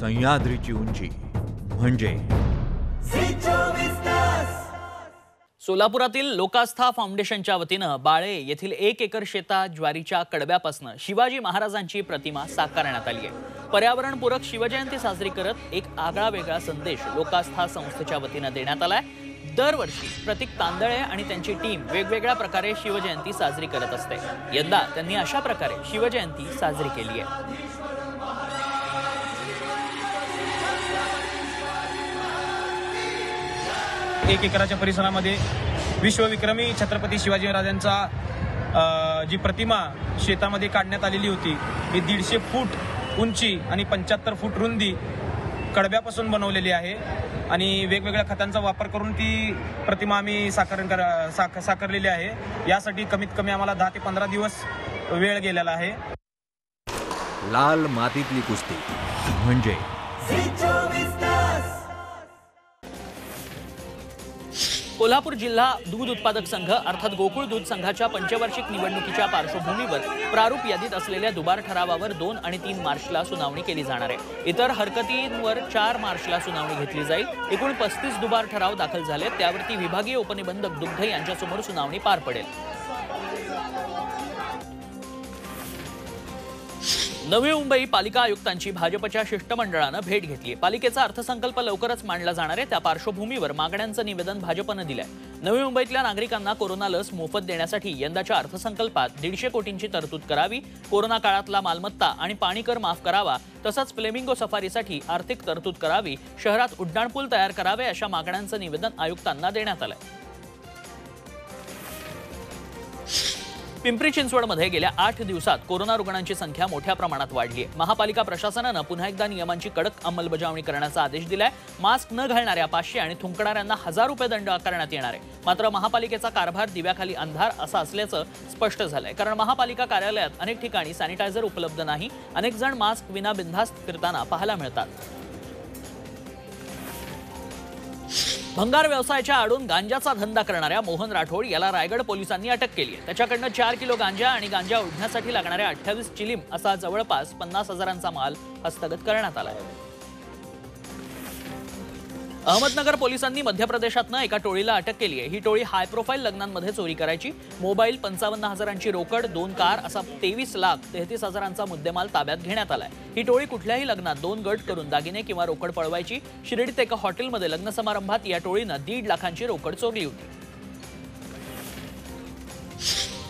सह्याद्रीची उंची. म्हणजे सोलापुरातील लोकास्था फाउंडेशनच्या वतीनं बाळे येथील एक एकर शेतात ज्वारीच्या कडब्यापासून शिवाजी महाराजांची प्रतिमा साकारण्यात आली आहे. पर्यावरणपूरक शिवजयंती साजरी करत एक आगळा वेगळा संदेश लोकास्था संस्थेच्या वतीनं देण्यात आलाय. दरवर्षी प्रतीक तांदळे आणि त्यांची टीम वेगवेगळ्या प्रकारे शिवजयंती साजरी करत असते. यंदा त्यांनी अशा प्रकारे शिवजयंती साजरी केली आहे. एक एकराच्या परिसरामध्ये विश्वविक्रमी छत्रपती शिवाजी महाराजांचा जी प्रतिमा शेतामध्ये काढण्यात आलेली होती ही दीडशे फूट उंची आणि पंच्याहत्तर फूट रुंदी कडब्यापासून बनवलेली आहे. आणि वेगवेगळ्या खतांचा वापर करून ती प्रतिमा आम्ही साकार कर साक साकारलेली आहे. यासाठी कमीत कमी आम्हाला दहा ते पंधरा दिवस वेळ गेलेला आहे. लाल मातीतली कुस्ती. म्हणजे कोल्हापूर जिल्हा दूध उत्पादक संघ अर्थात गोकुळ दूध संघाच्या पंचवार्षिक निवडणुकीच्या पार्श्वभूमीवर प्रारूप यादीत असलेल्या दुबार ठरावावर दोन आणि तीन मार्चला सुनावणी केली जाणार आहे. इतर हरकतींवर चार मार्चला सुनावणी घेतली जाईल. एकूण पस्तीस दुबार ठराव दाखल झाले त्यावरती विभागीय उपनिबंधक दुग्ध यांच्यासमोर सुनावणी पार पडेल. नवी मुंबई पालिका आयुक्तांची भाजपच्या शिष्टमंडळानं भेट घेतली पालिकेचा अर्थसंकल्प लवकरच मांडला जाणार आहे. त्या पार्श्वभूमीवर मागण्यांचं निवेदन भाजपनं दिलंय. नवी मुंबईतल्या नागरिकांना कोरोना लस मोफत देण्यासाठी यंदाच्या अर्थसंकल्पात दीडशे कोटींची तरतूद करावी कोरोना काळातला मालमत्ता आणि पाणी कर माफ करावा तसंच फ्लेमिंगो सफारीसाठी आर्थिक तरतूद करावी शहरात उड्डाणपूल तयार करावे अशा मागण्यांचं निवेदन आयुक्तांना देण्यात आलंय. पिंपरी चिंचवडमध्ये गेल्या आठ दिवसात कोरोना रुग्णांची संख्या मोठ्या प्रमाणात वाढली आहे. महापालिका प्रशासनानं पुन्हा एकदा नियमांची कडक अंमलबजावणी करण्याचा आदेश दिलाय. मास्क न घालणाऱ्या पाचशे आणि थुंकणाऱ्यांना हजार रुपये दंड आकारण्यात येणार आहे. मात्र महापालिकेचा कारभार दिव्याखाली अंधार असा असल्याचं स्पष्ट झालंय. कारण महापालिका कार्यालयात अनेक ठिकाणी सॅनिटायझर उपलब्ध नाही. अनेक जण मास्क विना बिनधास्त फिरताना पाहायला मिळतात. भंगार व्यवसायाच्या आडून गांजाचा धंदा करणाऱ्या मोहन राठोड याला रायगड पोलिसांनी अटक केली आहे. त्याच्याकडनं चार किलो गांजा आणि गांजा ओढण्यासाठी लागणाऱ्या अठ्ठावीस चिलीम असा जवळपास पन्नास हजारांचा माल हस्तगत करण्यात आला आहे. अहमदनगर पोलिसांनी मध्य प्रदेशातनं एका टोळीला अटक केली आहे. ही टोळी हाय प्रोफाईल लग्नांमध्ये चोरी करायची. मोबाईल पंचावन्न हजारांची रोकड दोन कार असा तेवीस लाख तेहतीस हजारांचा मुद्देमाल ताब्यात घेण्यात आलाय. ही टोळी कुठल्याही लग्नात दोन गट करून दागिने किंवा रोकड पळवायची. शिर्डीत एका हॉटेलमध्ये लग्न समारंभात या टोळीनं दीड लाखांची रोकड चोरली होती.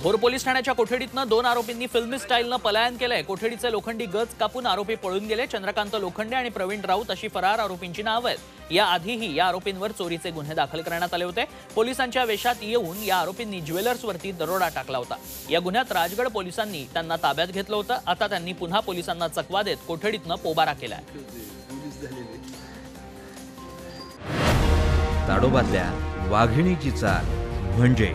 भोर पोलीस ठाण्याच्या कोठडीतनं दोन आरोपींनी फिल्मी स्टाईलनं पलायन केलंय. कोठडीचे लोखंडी गज कापून आरोपी पळून गेले. चंद्रकांत लोखंडे आणि प्रवीण राऊत अशी फरार आरोपींची नावं आहेत. या आधीही या आरोपींवर चोरीचे गुन्हे दाखल करण्यात आले होते. पोलिसांच्या वेशात येऊन या आरोपींनी ज्वेलर्सवरती दरोडा टाकला होता. या गुन्ह्यात राजगड पोलिसांनी त्यांना ताब्यात घेतलं होतं. आता त्यांनी पुन्हा पोलिसांना चकवा देत कोठडीतनं पोबारा केलाय. ताडोबातल्या वाघिणीची चाल म्हणजे